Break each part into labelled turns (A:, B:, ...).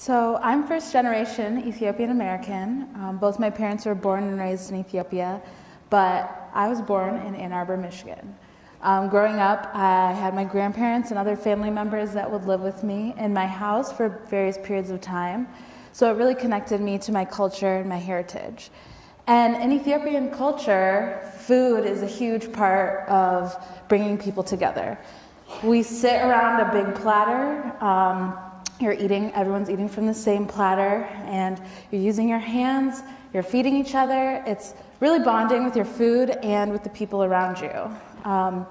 A: So I'm first generation Ethiopian American. Um, both my parents were born and raised in Ethiopia, but I was born in Ann Arbor, Michigan. Um, growing up, I had my grandparents and other family members that would live with me in my house for various periods of time. So it really connected me to my culture and my heritage. And in Ethiopian culture, food is a huge part of bringing people together. We sit around a big platter. Um, you're eating, everyone's eating from the same platter, and you're using your hands, you're feeding each other. It's really bonding with your food and with the people around you. Um,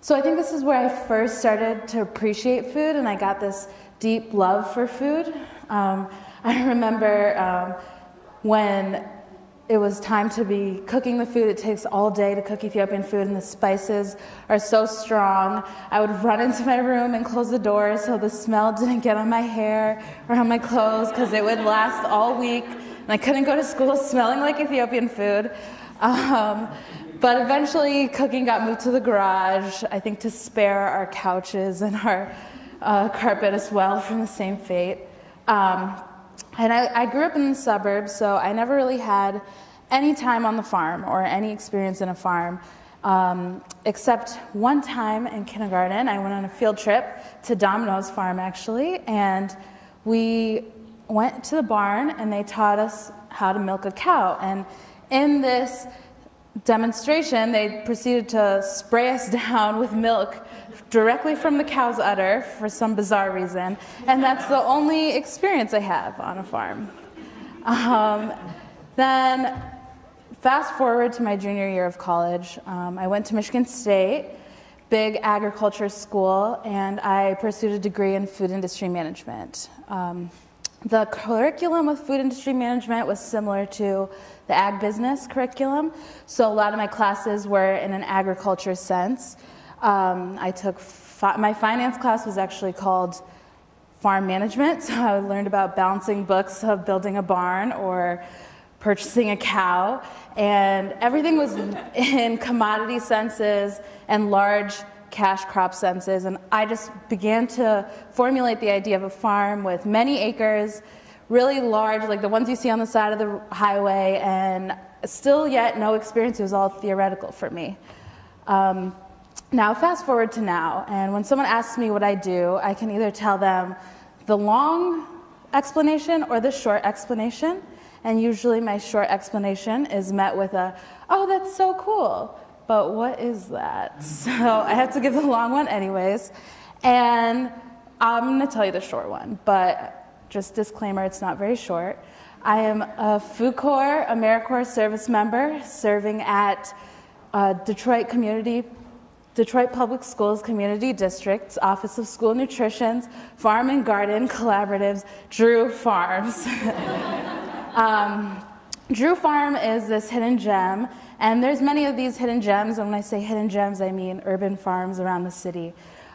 A: so I think this is where I first started to appreciate food, and I got this deep love for food. Um, I remember um, when it was time to be cooking the food. It takes all day to cook Ethiopian food, and the spices are so strong. I would run into my room and close the door so the smell didn't get on my hair or on my clothes because it would last all week, and I couldn't go to school smelling like Ethiopian food. Um, but eventually, cooking got moved to the garage, I think to spare our couches and our uh, carpet as well from the same fate. Um, and I, I, grew up in the suburbs, so I never really had any time on the farm or any experience in a farm. Um, except one time in kindergarten, I went on a field trip to Domino's farm actually, and we went to the barn and they taught us how to milk a cow. And in this demonstration, they proceeded to spray us down with milk directly from the cow's udder for some bizarre reason, and that's the only experience I have on a farm. Um, then, fast forward to my junior year of college, um, I went to Michigan State, big agriculture school, and I pursued a degree in food industry management. Um, the curriculum with food industry management was similar to the ag business curriculum, so a lot of my classes were in an agriculture sense. Um, I took fi- my finance class was actually called farm management, so I learned about balancing books of building a barn or purchasing a cow, and everything was in commodity senses and large cash crop senses. And I just began to formulate the idea of a farm with many acres, really large, like the ones you see on the side of the highway, and still yet no experience. It was all theoretical for me. Um, now, fast forward to now, and when someone asks me what I do, I can either tell them the long explanation or the short explanation. And usually, my short explanation is met with a, oh, that's so cool. But what is that? So I have to give the long one, anyways. And I'm going to tell you the short one, but just disclaimer it's not very short. I am a Food Corps AmeriCorps service member serving at uh, Detroit Community Detroit Public Schools Community District's Office of School Nutrition's Farm and Garden Collaboratives, Drew Farms. um, Drew Farm is this hidden gem, and there's many of these hidden gems. And when I say hidden gems, I mean urban farms around the city.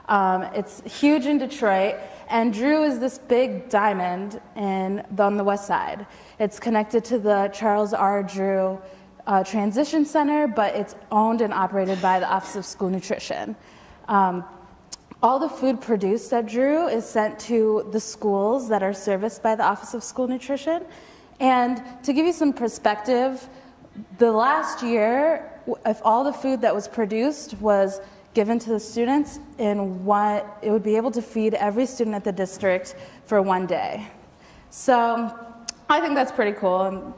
A: Um, it's huge in Detroit, and Drew is this big diamond in, on the west side. It's connected to the Charles R. Drew uh, Transition Center, but it's owned and operated by the Office of School Nutrition. Um, all the food produced at Drew is sent to the schools that are serviced by the Office of School Nutrition. And to give you some perspective, the last year, if all the food that was produced was given to the students in one, it would be able to feed every student at the district for one day. So I think that's pretty cool. And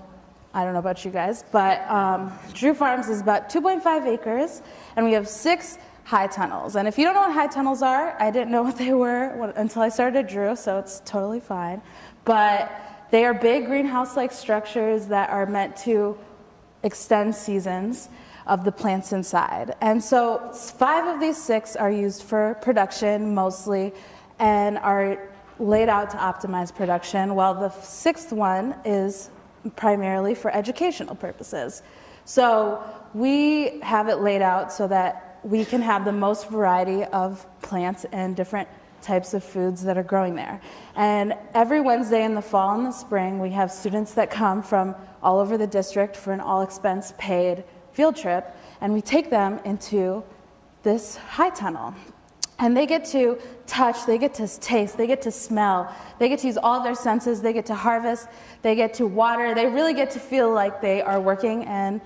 A: I don't know about you guys, but um, Drew Farms is about 2.5 acres, and we have six high tunnels. And if you don't know what high tunnels are, I didn't know what they were until I started Drew, so it's totally fine. But they are big greenhouse like structures that are meant to extend seasons of the plants inside. And so five of these six are used for production mostly and are laid out to optimize production, while the sixth one is primarily for educational purposes. So we have it laid out so that we can have the most variety of plants and different types of foods that are growing there. And every Wednesday in the fall and the spring, we have students that come from all over the district for an all expense paid field trip, and we take them into this high tunnel. And they get to touch, they get to taste, they get to smell, they get to use all their senses, they get to harvest, they get to water, they really get to feel like they are working and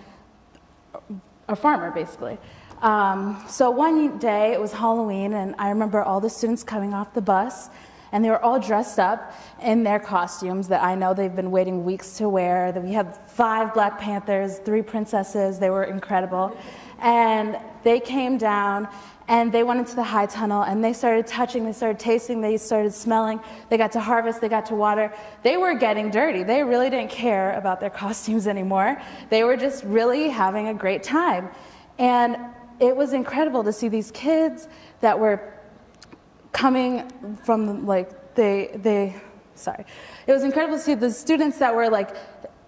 A: a farmer, basically. Um, so one day, it was Halloween, and I remember all the students coming off the bus, and they were all dressed up in their costumes that I know they've been waiting weeks to wear. That we had five Black Panthers, three princesses, they were incredible. And they came down and they went into the high tunnel and they started touching, they started tasting, they started smelling, they got to harvest, they got to water. They were getting dirty. They really didn't care about their costumes anymore. They were just really having a great time. And it was incredible to see these kids that were coming from like they they sorry. It was incredible to see the students that were like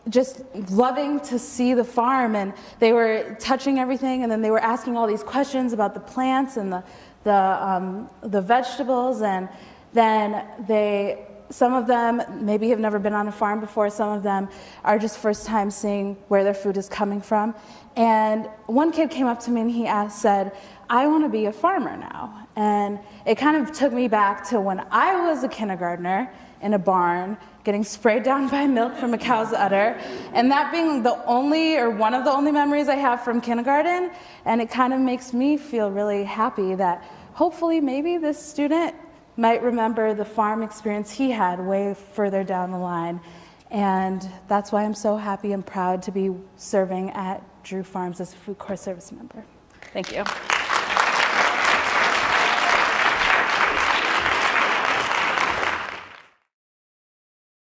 A: just loving to see the farm and they were touching everything and then they were asking all these questions about the plants and the the um, the vegetables and then they some of them maybe have never been on a farm before some of them are just first time seeing where their food is coming from and one kid came up to me and he asked, said, I want to be a farmer now. And it kind of took me back to when I was a kindergartner in a barn getting sprayed down by milk from a cow's udder. And that being the only or one of the only memories I have from kindergarten. And it kind of makes me feel really happy that hopefully maybe this student might remember the farm experience he had way further down the line. And that's why I'm so happy and proud to be serving at Drew Farms as a food corps service member. Thank you.